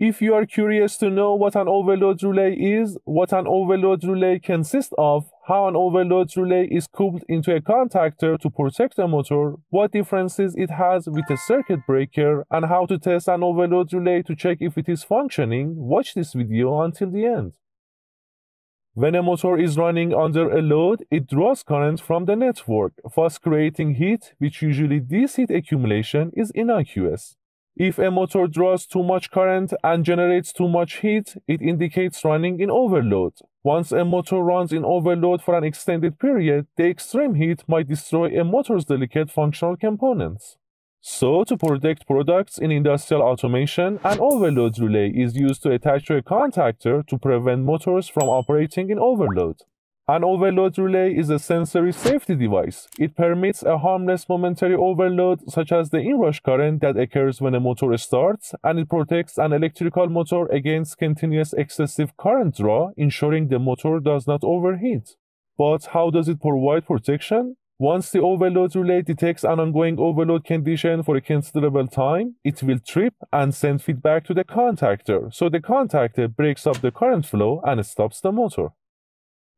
If you are curious to know what an overload relay is, what an overload relay consists of, how an overload relay is coupled into a contactor to protect a motor, what differences it has with a circuit breaker, and how to test an overload relay to check if it is functioning, watch this video until the end. When a motor is running under a load, it draws current from the network, thus creating heat, which usually this heat accumulation is innocuous. If a motor draws too much current and generates too much heat, it indicates running in overload. Once a motor runs in overload for an extended period, the extreme heat might destroy a motor's delicate functional components. So, to protect products in industrial automation, an overload relay is used to attach to a contactor to prevent motors from operating in overload. An overload relay is a sensory safety device. It permits a harmless momentary overload such as the inrush current that occurs when a motor starts and it protects an electrical motor against continuous excessive current draw, ensuring the motor does not overheat. But how does it provide protection? Once the overload relay detects an ongoing overload condition for a considerable time, it will trip and send feedback to the contactor, so the contactor breaks up the current flow and stops the motor.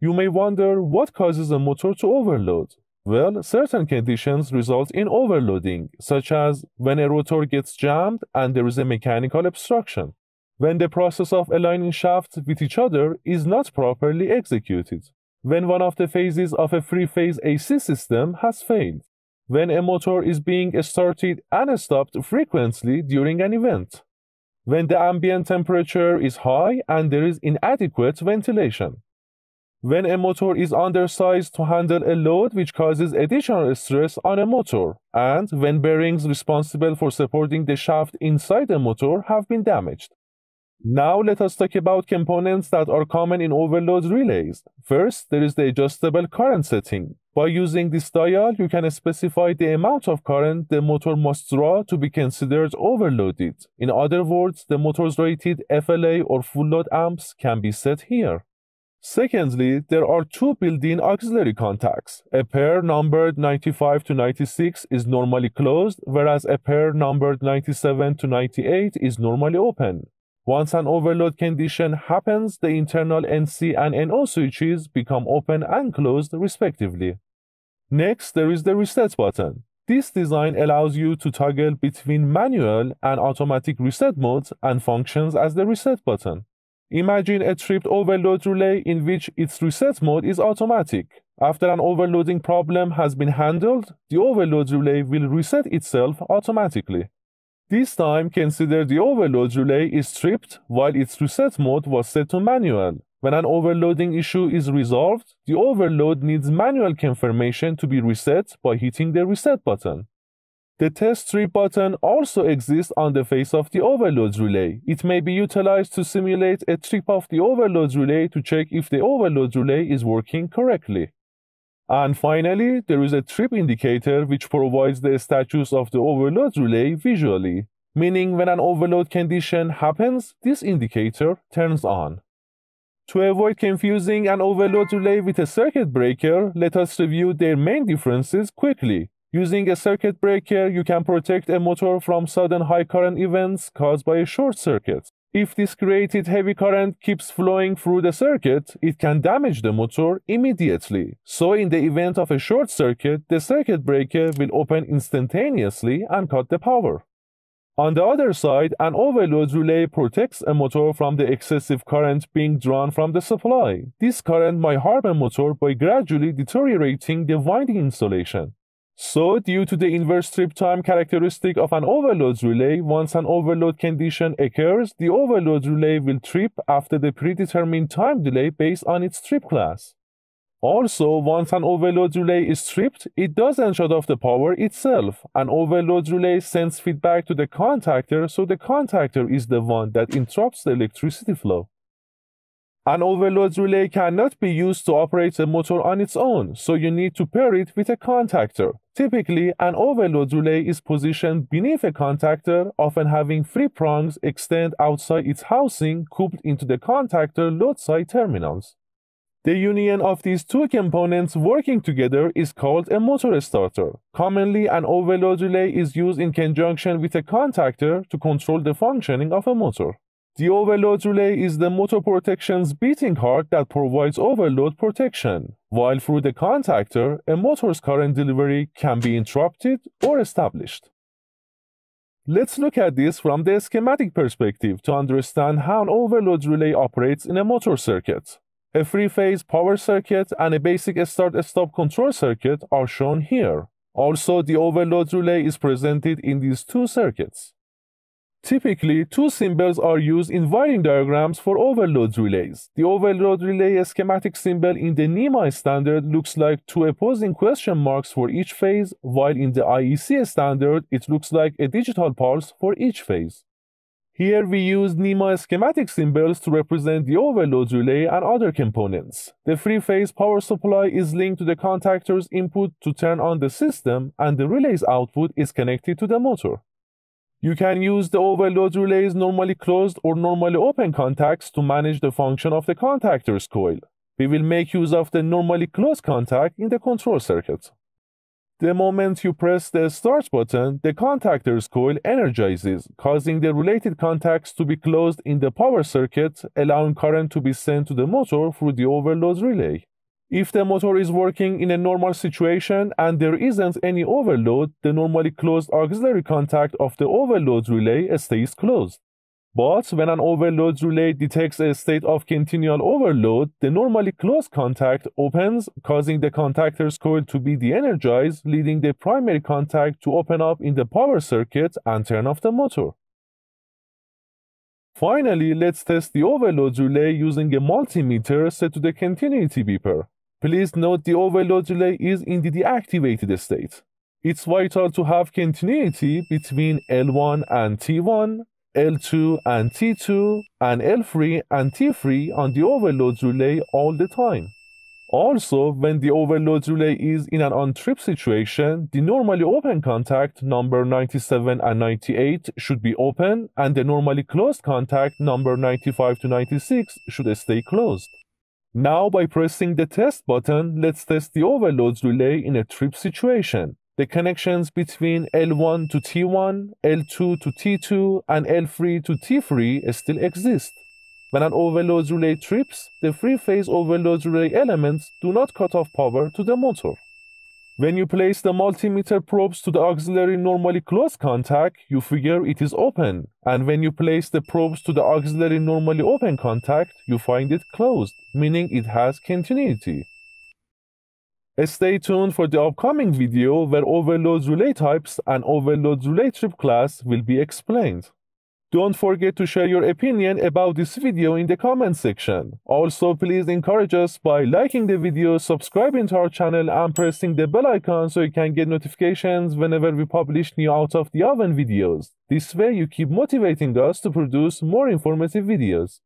You may wonder what causes a motor to overload. Well, certain conditions result in overloading, such as when a rotor gets jammed and there is a mechanical obstruction, when the process of aligning shafts with each other is not properly executed, when one of the phases of a three-phase AC system has failed, when a motor is being started and stopped frequently during an event, when the ambient temperature is high and there is inadequate ventilation, when a motor is undersized to handle a load which causes additional stress on a motor, and when bearings responsible for supporting the shaft inside a motor have been damaged. Now let us talk about components that are common in overload relays. First, there is the adjustable current setting. By using this dial, you can specify the amount of current the motor must draw to be considered overloaded. In other words, the motor's rated FLA or full load amps can be set here. Secondly, there are two built-in auxiliary contacts. A pair numbered 95 to 96 is normally closed, whereas a pair numbered 97 to 98 is normally open. Once an overload condition happens, the internal NC and NO switches become open and closed respectively. Next, there is the reset button. This design allows you to toggle between manual and automatic reset modes and functions as the reset button. Imagine a tripped overload relay in which its reset mode is automatic. After an overloading problem has been handled, the overload relay will reset itself automatically. This time, consider the overload relay is tripped while its reset mode was set to manual. When an overloading issue is resolved, the overload needs manual confirmation to be reset by hitting the reset button. The test trip button also exists on the face of the overload relay. It may be utilized to simulate a trip of the overload relay to check if the overload relay is working correctly. And finally, there is a trip indicator which provides the status of the overload relay visually, meaning when an overload condition happens, this indicator turns on. To avoid confusing an overload relay with a circuit breaker, let us review their main differences quickly. Using a circuit breaker, you can protect a motor from sudden high current events caused by a short circuit. If this created heavy current keeps flowing through the circuit, it can damage the motor immediately. So in the event of a short circuit, the circuit breaker will open instantaneously and cut the power. On the other side, an overload relay protects a motor from the excessive current being drawn from the supply. This current might harm a motor by gradually deteriorating the winding insulation. So, due to the inverse trip time characteristic of an overload relay, once an overload condition occurs, the overload relay will trip after the predetermined time delay based on its trip class. Also, once an overload relay is tripped, it doesn't shut off the power itself. An overload relay sends feedback to the contactor, so the contactor is the one that interrupts the electricity flow. An overload relay cannot be used to operate a motor on its own, so you need to pair it with a contactor. Typically, an overload relay is positioned beneath a contactor, often having three prongs extend outside its housing coupled into the contactor load side terminals. The union of these two components working together is called a motor starter. Commonly, an overload relay is used in conjunction with a contactor to control the functioning of a motor. The overload relay is the motor protection's beating heart that provides overload protection, while through the contactor, a motor's current delivery can be interrupted or established. Let's look at this from the schematic perspective to understand how an overload relay operates in a motor circuit. A three-phase power circuit and a basic start-stop control circuit are shown here. Also, the overload relay is presented in these two circuits. Typically, two symbols are used in wiring diagrams for overload relays. The overload relay schematic symbol in the NEMA standard looks like two opposing question marks for each phase, while in the IEC standard, it looks like a digital pulse for each phase. Here we use NEMA schematic symbols to represent the overload relay and other components. The three-phase power supply is linked to the contactor's input to turn on the system, and the relay's output is connected to the motor. You can use the overload relay's normally closed or normally open contacts to manage the function of the contactor's coil. We will make use of the normally closed contact in the control circuit. The moment you press the start button, the contactor's coil energizes, causing the related contacts to be closed in the power circuit, allowing current to be sent to the motor through the overload relay. If the motor is working in a normal situation and there isn't any overload, the normally closed auxiliary contact of the overload relay stays closed. But when an overload relay detects a state of continual overload, the normally closed contact opens, causing the contactor's coil to be de-energized, leading the primary contact to open up in the power circuit and turn off the motor. Finally, let's test the overload relay using a multimeter set to the continuity beeper. Please note the overload relay is in the deactivated state. It's vital to have continuity between L1 and T1, L2 and T2, and L3 and T3 on the overload relay all the time. Also, when the overload relay is in an on-trip situation, the normally open contact number 97 and 98 should be open and the normally closed contact number 95 to 96 should stay closed. Now by pressing the test button, let's test the overloads relay in a trip situation. The connections between L1 to T1, L2 to T2, and L3 to T3 still exist. When an overload relay trips, the three-phase overload relay elements do not cut off power to the motor. When you place the multimeter probes to the auxiliary normally closed contact, you figure it is open. And when you place the probes to the auxiliary normally open contact, you find it closed, meaning it has continuity. Stay tuned for the upcoming video where overload relay types and overload relay trip class will be explained. Don't forget to share your opinion about this video in the comment section. Also, please encourage us by liking the video, subscribing to our channel, and pressing the bell icon so you can get notifications whenever we publish new out of the oven videos. This way you keep motivating us to produce more informative videos.